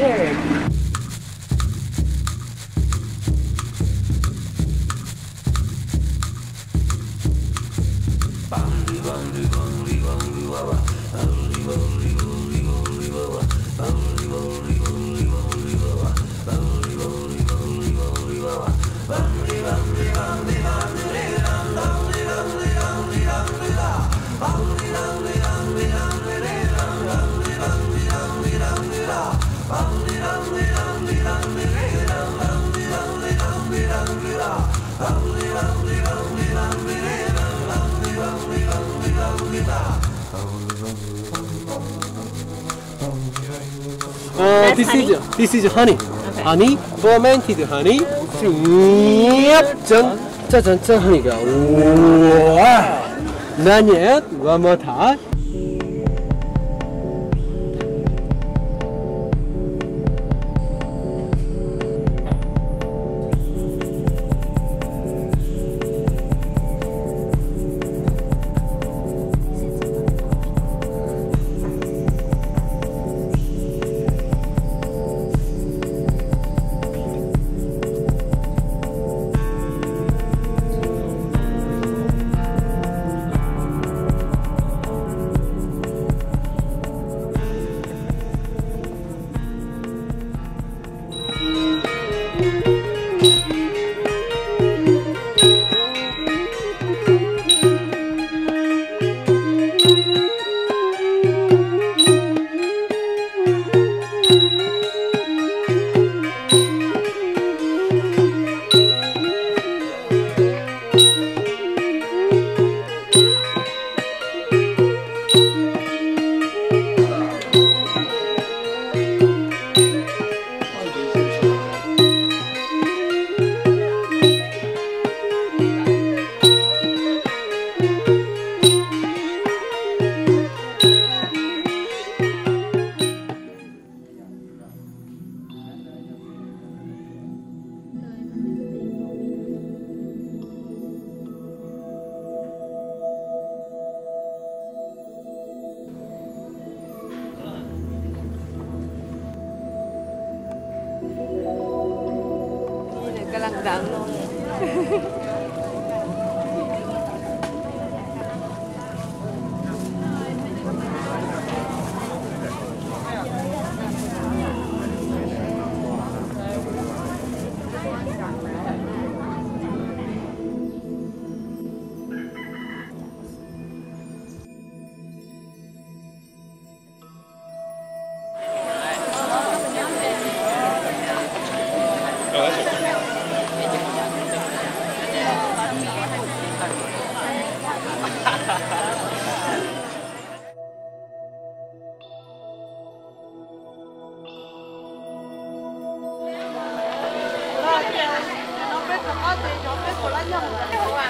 Yeah. Uh, this honey. is this is honey. Okay. Honey, fermented honey. Yep, honey. Wow. Not yet. One more time. 爆弾我哋有咩布拉音嘅好啊？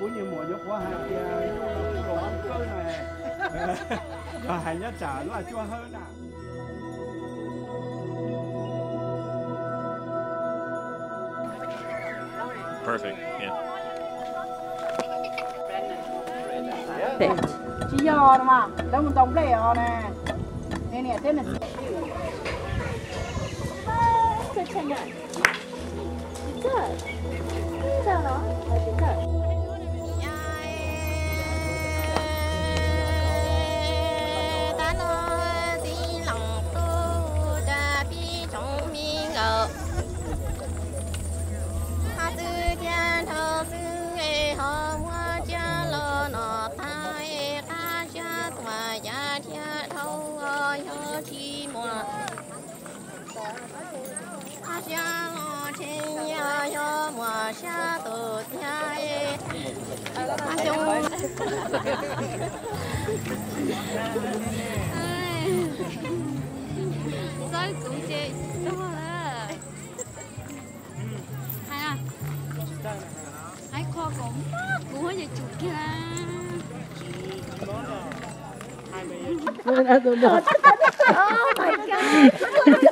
本要磨肉 quá ha kìa chú đồ ăn cơ này và hành nhất trả nó là chua hơn à Perfect, yeah. Chị giờ mà, đâu mình tổng lệ nè. Nè nè, thế này. tới cụ chị đúng rồi hay à hay kho cũng mắc cũng hơi chụp kia Oh my god!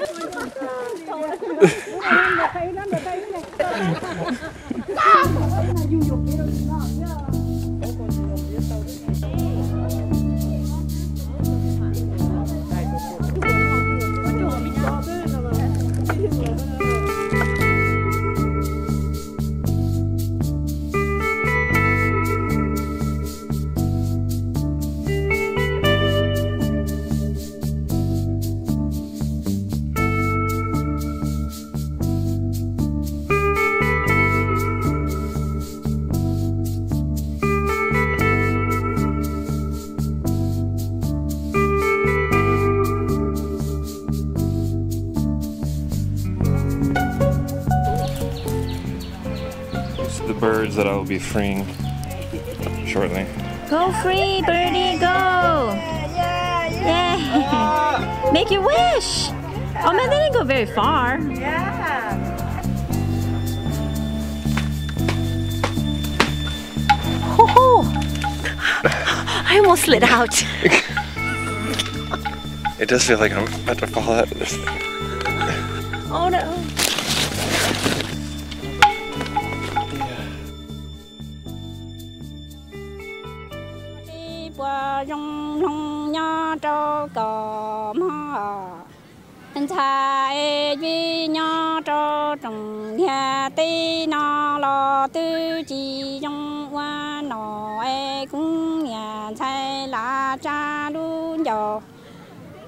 These are the birds that I will be freeing shortly. Go free, birdie, go! Yeah! Make your wish! Oh man, they didn't go very far. Oh, I almost slid out. It does feel like I'm about to fall out of this thing. Oh no. Đi qua rong cho cò ma anh xa e duy nha cho trồng nhà tê nó lo tư chi trong hoa nọ. E cũng nhà thay là cha luôn rồi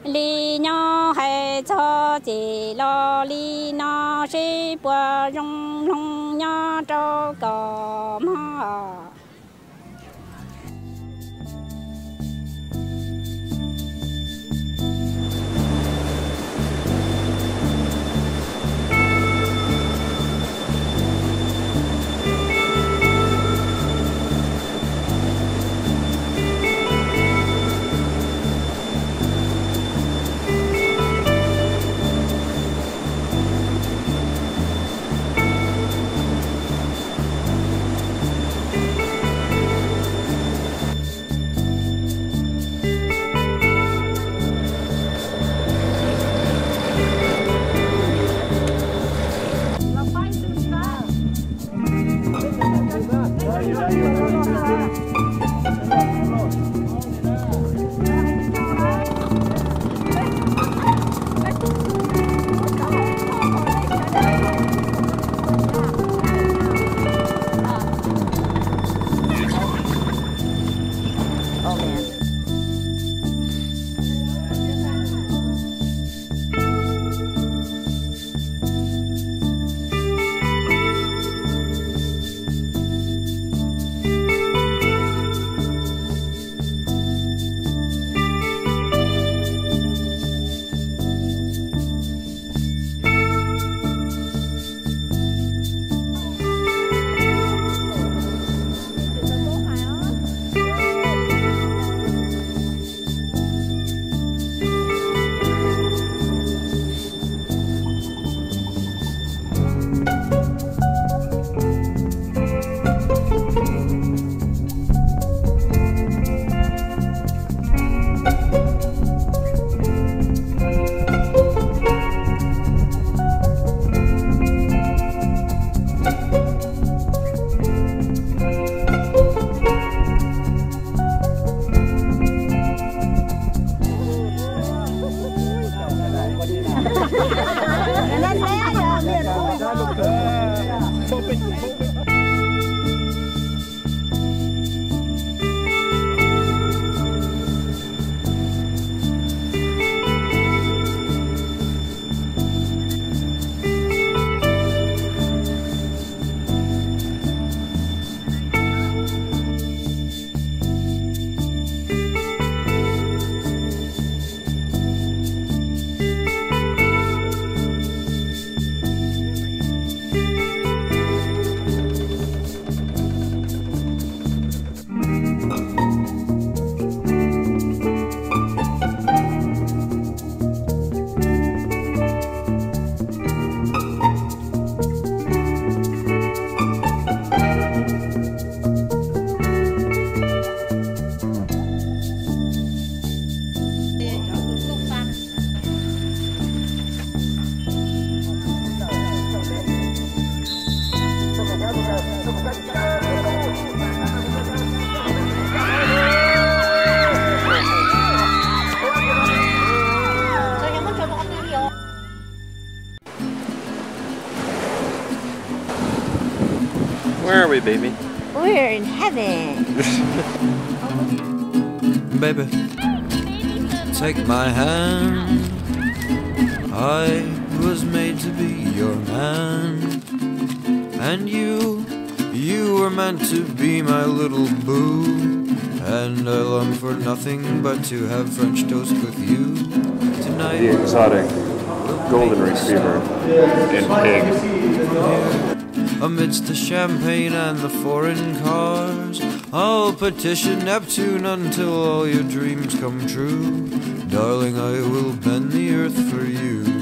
li nhỏ hay cho chỉ lo li nó sẽ bùa rong rong nhỏ cho cò ma Where are we, baby? We're in heaven. Baby, take my hand. I was made to be your man. And you, you were meant to be my little boo. And I long for nothing but to have French toast with you tonight. The exotic golden retriever and pig. Amidst the champagne and the foreign cars, I'll petition Neptune until all your dreams come true. Darling, I will bend the earth for you.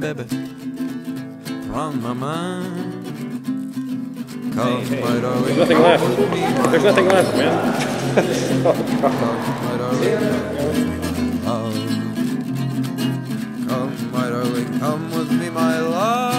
Baby, on my mind. Come, my darling. There's nothing left. There's nothing left, man. Come, my darling. Um, come, my darling, come with me, my love.